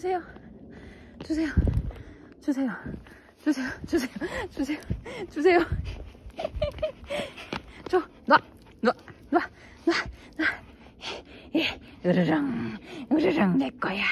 주세요. 주세요. 주세요. 주세요. 주세요. 주세요. 주세요. 줘. 놔. 놔. 놔. 놔. 놔. 으르렁. 으르렁 내 거야.